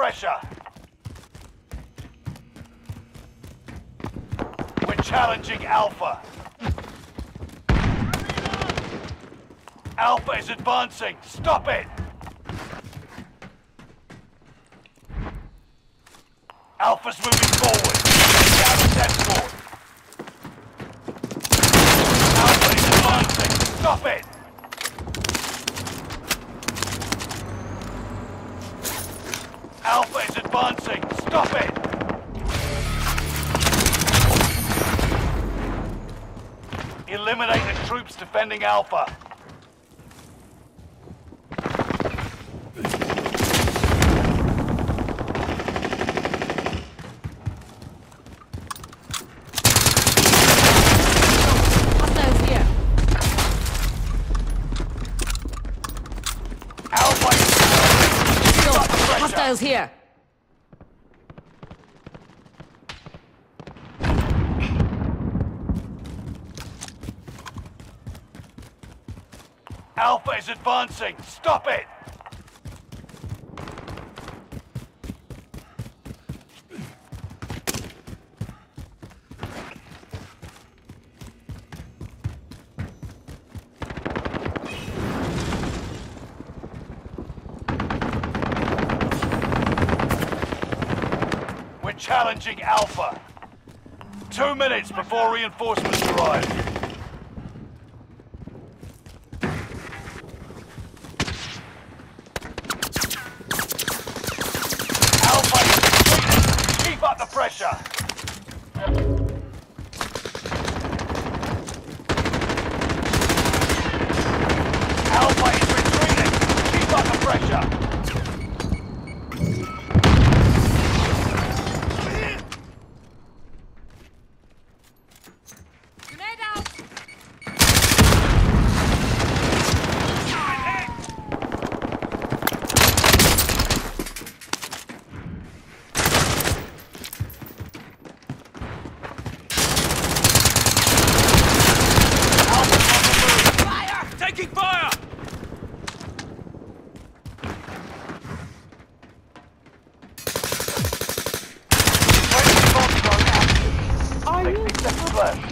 pressure. We're challenging Alpha. Alpha is advancing. Stop it! Alpha's moving forward. Down its escort. Alpha is advancing. Stop it! Alpha is advancing. Stop it! Eliminate the troops defending Alpha. Hostiles here. Alpha is Keep up the pressure. Hostiles here. Alpha is advancing. Stop it! Challenging Alpha. Two minutes before reinforcements arrive. Alpha is defeated. Keep up the pressure. Alpha is retreating. Keep up the pressure. Left.